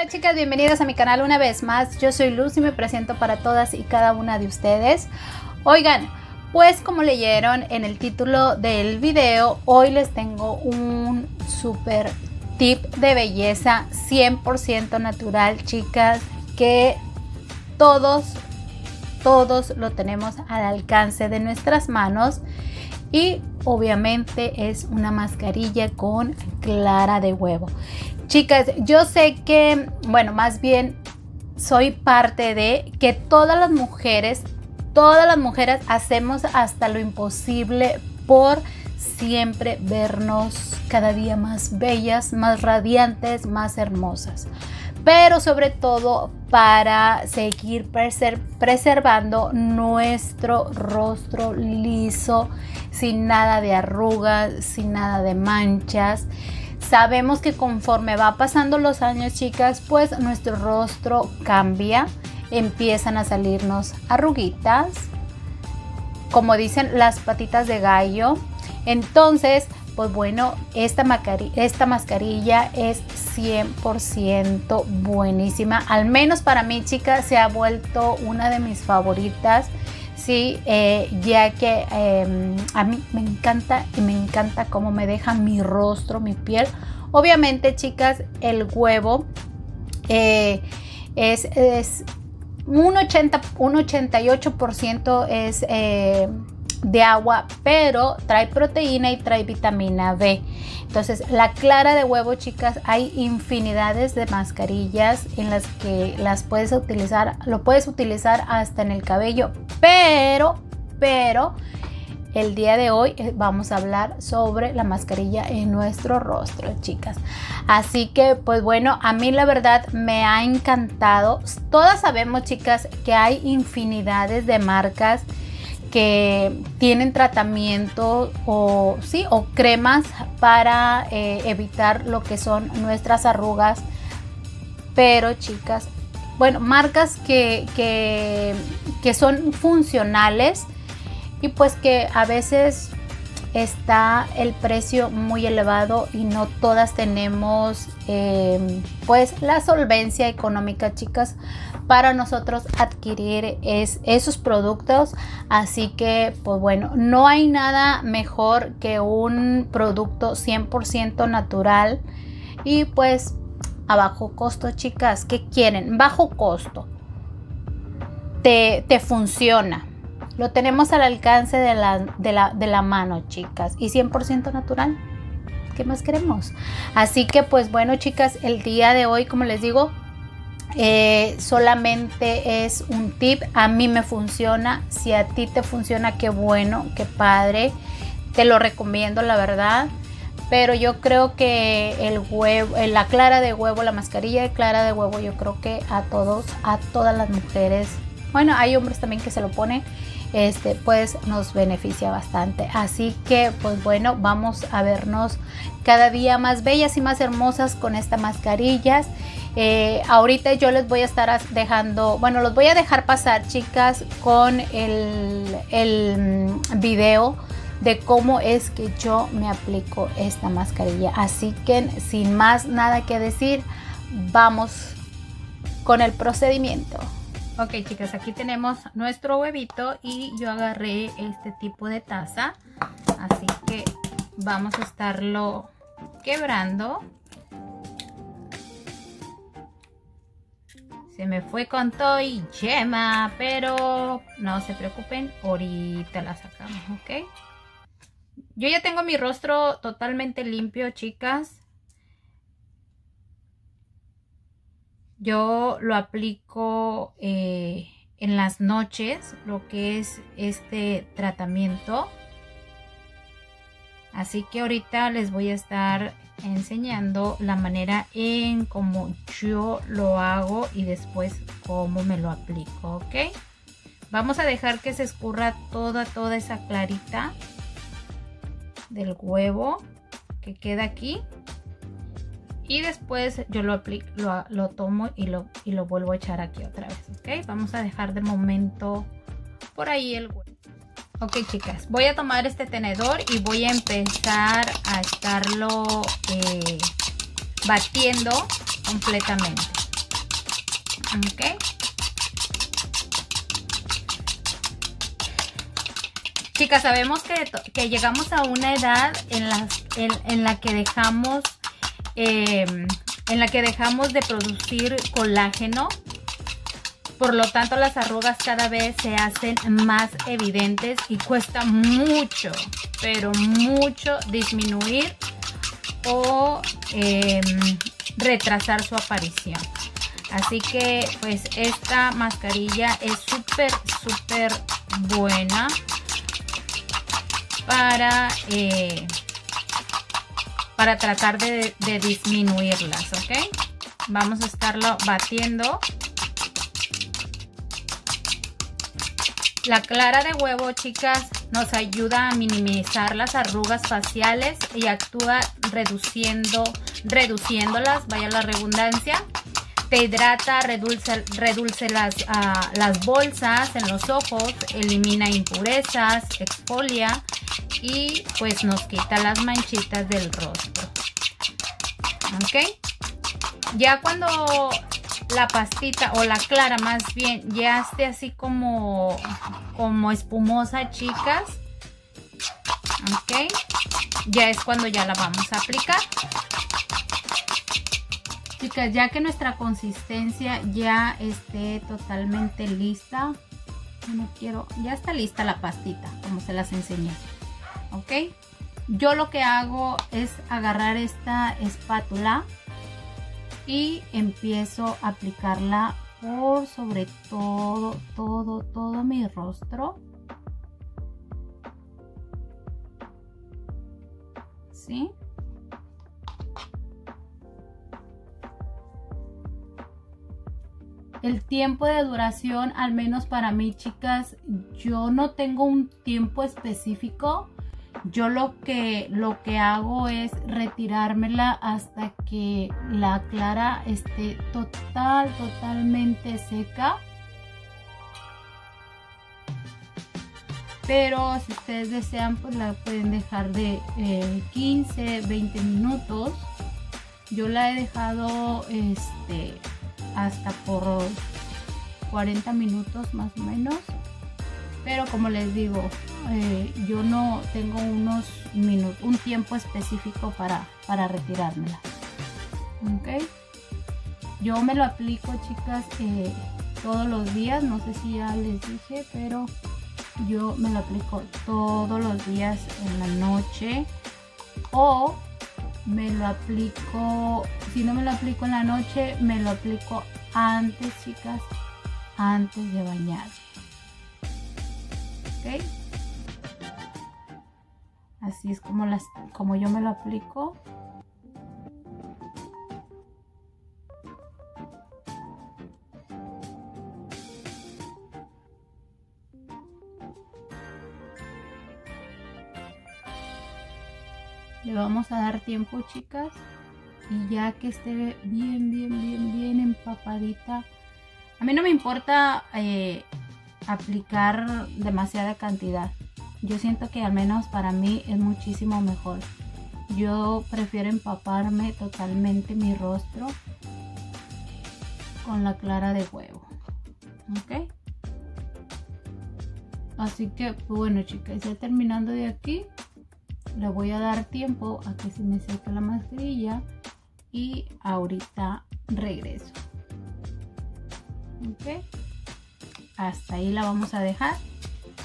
Hola chicas, bienvenidas a mi canal una vez más. Yo soy Luz y me presento para todas y cada una de ustedes. Oigan, pues como leyeron en el título del video, hoy les tengo un súper tip de belleza 100% natural, chicas, que todos, todos lo tenemos al alcance de nuestras manos. Y obviamente es una mascarilla con clara de huevo. Chicas, yo sé que, bueno, más bien soy parte de que todas las mujeres, todas las mujeres hacemos hasta lo imposible por siempre vernos cada día más bellas, más radiantes, más hermosas. Pero sobre todo para seguir preservando nuestro rostro liso, sin nada de arrugas, sin nada de manchas. Sabemos que conforme va pasando los años, chicas, pues nuestro rostro cambia, empiezan a salirnos arruguitas, como dicen las patitas de gallo. Entonces, pues bueno, esta, esta mascarilla es 100% buenísima. Al menos para mí, chicas, se ha vuelto una de mis favoritas. Eh, ya que em, a mí me encanta y me encanta cómo me deja mi rostro, mi piel. Obviamente, chicas, el huevo eh, es, es, un, 80, un 88% es eh, de agua, pero trae proteína y trae vitamina B. Entonces, la clara de huevo, chicas, hay infinidades de mascarillas en las que las puedes utilizar, lo puedes utilizar hasta en el cabello, pero, pero, el día de hoy eh, vamos a hablar sobre la mascarilla en nuestro rostro, chicas. Así que, pues bueno, a mí la verdad me ha encantado. Todas sabemos, chicas, que hay infinidades de marcas que tienen tratamiento o, sí, o cremas para eh, evitar lo que son nuestras arrugas. Pero chicas, bueno, marcas que, que, que son funcionales y pues que a veces está el precio muy elevado y no todas tenemos em, pues la solvencia económica chicas para nosotros adquirir esos productos así que pues bueno no hay nada mejor que un producto 100% natural y pues a bajo costo chicas ¿qué quieren? bajo costo te, te funciona lo tenemos al alcance de la, de la, mano, chicas. Y 100% natural. ¿Qué más queremos? Así que pues bueno, chicas, el día de hoy, como les digo, eh, solamente es un tip. A mí me funciona. Si a ti te funciona, qué bueno, qué padre. Te lo recomiendo, la verdad. Pero yo creo que el huevo, la clara de huevo, la mascarilla de clara de huevo, yo creo que a todos, a todas las mujeres. Bueno, hay hombres también que se lo ponen este, pues nos beneficia bastante. Así que, pues bueno, vamos a vernos cada día más bellas y más hermosas con estas mascarillas. Eh, ahorita yo les voy a estar dejando, bueno, los voy a dejar pasar, chicas, con el, el mm, video de cómo es que yo me aplico esta mascarilla. Así que sin más nada que decir, vamos con el procedimiento. Ok chicas, aquí tenemos nuestro huevito y yo agarré este tipo de taza. Así que vamos a estarlo quebrando. Se me fue con todo y yema, pero no se preocupen, ahorita la sacamos, ¿ok? Yo ya tengo mi rostro totalmente limpio, chicas. Yo lo aplico eh, en las noches, lo que es este tratamiento. Así que ahorita les voy a estar enseñando la manera en cómo yo lo hago y después cómo me lo aplico, ¿ok? Vamos a dejar que se escurra toda, toda esa clarita del huevo que queda aquí y después yo lo, aplico, lo, tomo y lo, y lo vuelvo a echar aquí otra vez, ¿ok? Vamos a dejar de momento por ahí el huevo. Ok, chicas, voy a tomar este tenedor y voy a empezar a estarlo eh, batiendo completamente. ok chicas sabemos que, llegamos a una edad en la, en, la que dejamos em, en la que dejamos de producir colágeno por lo tanto las arrugas cada vez se hacen más evidentes y cuesta mucho pero mucho disminuir o em, retrasar su aparición. Así que pues esta mascarilla es súper, súper buena para, eh, para tratar de, de disminuirlas, ¿ok? Vamos a estarlo batiendo La clara de huevo, chicas, nos ayuda a minimizar las arrugas faciales y actúa reduciendo, reduciéndolas, vaya la redundancia. Te hidrata, redulce, redulce las, ah, las bolsas en los ojos, elimina impurezas, exfolia y pues nos quita las manchitas del rostro. ¿Ok? Ya cuando la pastita o la clara más bien ya esté así como, como espumosa, chicas. Ok. Ya es cuando ya la vamos a aplicar. Chicas, ya que nuestra consistencia ya esté totalmente lista. No quiero, ya está lista la pastita, como se las enseñé. Ok. Yo lo que hago es agarrar esta espátula y empiezo a aplicarla por sobre todo, todo, todo mi rostro. ¿Sí? El tiempo de duración, al menos para mí, chicas, yo no tengo un tiempo específico yo lo que, lo que hago es retirármela hasta que la clara esté total, totalmente seca. Pero si ustedes desean, pues la pueden dejar de 15, eh, 20 minutos. Yo la he dejado este, hasta por 40 minutos más o menos. Pero como les digo, eh, yo no tengo unos minutos, un tiempo específico para, para retirármela. Ok. Yo me lo aplico, chicas, eh, todos los días. No sé si ya les dije, pero yo me lo aplico todos los días en la noche. O me lo aplico, si no me lo aplico en la noche, me lo aplico antes, chicas, antes de bañar. ¿Ok? Así es como, las, como yo me lo aplico. Le vamos a dar tiempo, chicas. Y ya que esté bien, bien, bien, bien empapadita. A mí no me importa eh, aplicar demasiada cantidad yo siento que al menos para mí es muchísimo mejor. Yo prefiero empaparme totalmente mi rostro con la clara de huevo. ¿Ok? Así que, pues bueno chicas, ya terminando de aquí, le voy a dar tiempo a que se me seque la mascarilla y ahorita regreso. ¿Ok? Hasta ahí la vamos a dejar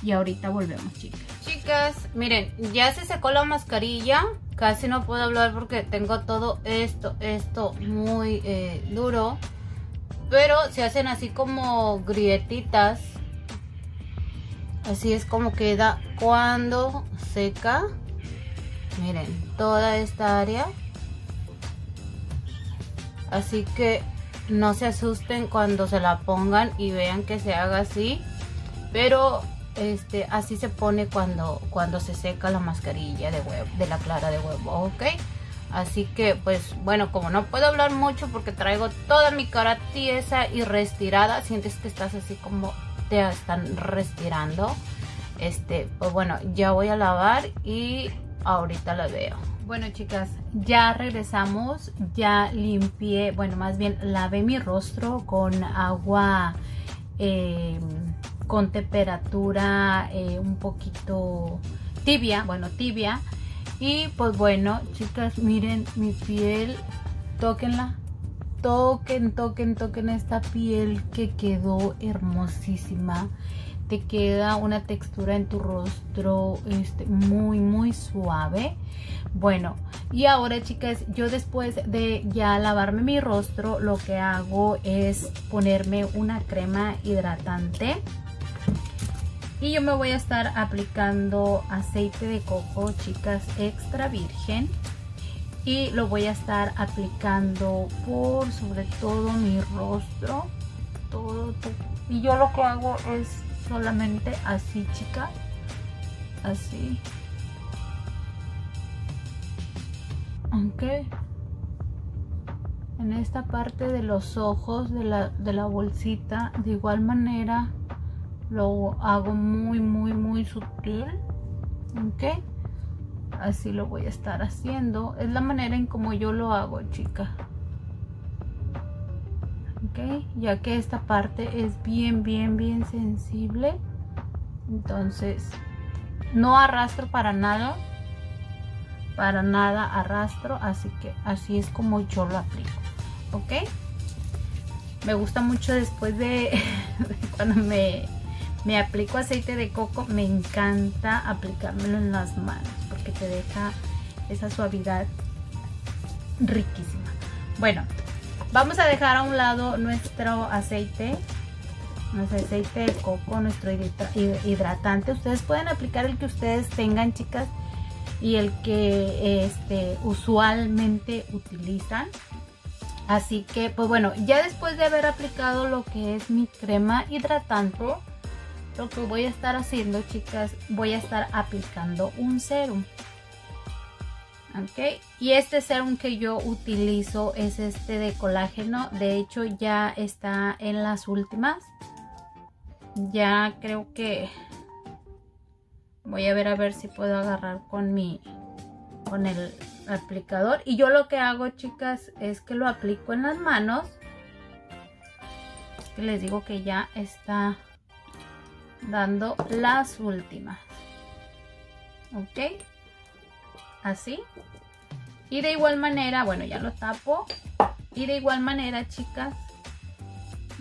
y ahorita volvemos chicas. Chicas, miren, ya se secó la mascarilla. Casi no puedo hablar porque tengo todo esto, esto muy eh, duro. Pero se hacen así como grietitas. Así es como queda cuando seca. Miren, toda esta área. Así que no se asusten cuando se la pongan y vean que se haga así. Pero este, así se pone cuando, cuando se seca la mascarilla de huevo, de la clara de huevo, ¿ok? Así que, pues, bueno, como no puedo hablar mucho porque traigo toda mi cara tiesa y restirada, sientes que estás así como te están respirando. Este, pues bueno, ya voy a lavar y ahorita la veo. Bueno chicas, ya regresamos, ya limpié, bueno más bien lavé mi rostro con agua eh, con temperatura eh, un poquito tibia, bueno tibia. Y pues bueno chicas miren mi piel, tóquenla, toquen, toquen, toquen esta piel que quedó hermosísima te queda una textura en tu rostro este, muy muy suave. Bueno y ahora chicas yo después de ya lavarme mi rostro lo que hago es ponerme una crema hidratante. Y yo me voy a estar aplicando aceite de coco chicas extra virgen. Y lo voy a estar aplicando por sobre todo mi rostro. Todo, todo. y yo lo que hago es solamente así chica. Así. Aunque en esta parte de los ojos de la, de la bolsita de igual manera lo hago muy muy muy sutil. Ok. Así lo voy a estar haciendo. Es la manera en como yo lo hago ya que esta parte es bien bien bien sensible entonces no arrastro para nada para nada arrastro así que así es como yo lo aplico ok. Me gusta mucho después de, cuando me, me aplico aceite de coco me encanta aplicármelo en las manos porque te deja esa suavidad riquísima. Bueno Vamos a dejar a un lado nuestro aceite, nuestro aceite de coco, nuestro hidratante. Ustedes pueden aplicar el que ustedes tengan, chicas, y el que este, usualmente utilizan. Así que, pues bueno, ya después de haber aplicado lo que es mi crema hidratante, lo que voy a estar haciendo, chicas, voy a estar aplicando un serum. ¿Ok? Y este serum que yo utilizo es este de colágeno. De hecho ya está en las últimas. Ya creo que voy a ver a ver si puedo agarrar con mi con el aplicador. Y yo lo que hago, chicas, es que lo aplico en las manos. Les digo que ya está dando las últimas. ¿Ok? Así. Y de igual manera bueno ya lo tapo. Y de igual manera chicas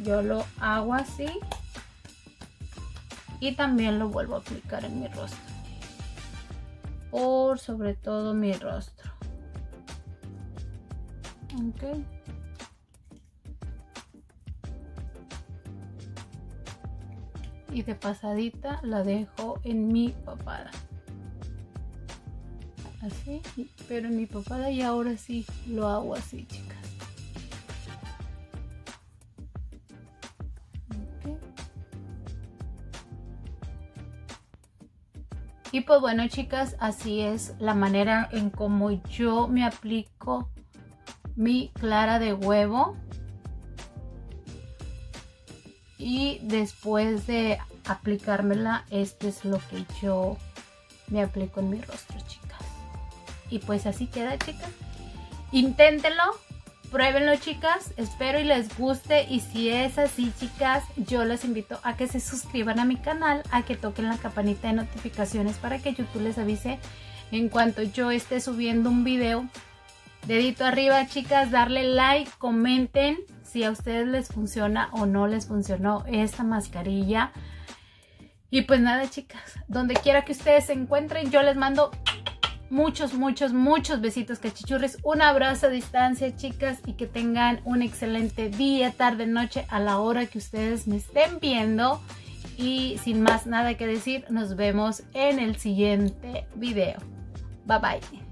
yo lo hago así. Y también lo vuelvo a aplicar en mi rostro. Por sobre todo mi rostro. Ok. Y de pasadita la dejo en mi papada así. Pero en mi papada y ahora sí lo hago así chicas. Y pues bueno chicas así es la manera en como yo me aplico mi clara de huevo. Y después de aplicármela este es lo que yo me aplico en mi rostro chicas y pues así queda, chicas. Inténtenlo, pruébenlo, chicas. Espero y les guste. Y si es así, chicas, yo les invito a que se suscriban a mi canal, a que toquen la campanita de notificaciones para que YouTube les avise en cuanto yo esté subiendo un video. Dedito arriba, chicas, darle like, comenten si a ustedes les funciona o no les funcionó esta mascarilla. Y pues nada, chicas, donde quiera que ustedes se encuentren, yo les mando muchos, muchos, muchos besitos cachichurres. Un abrazo a distancia, chicas, y que tengan un excelente día, tarde, noche, a la hora que ustedes me estén viendo. Y sin más nada que decir, nos vemos en el siguiente video. Bye bye.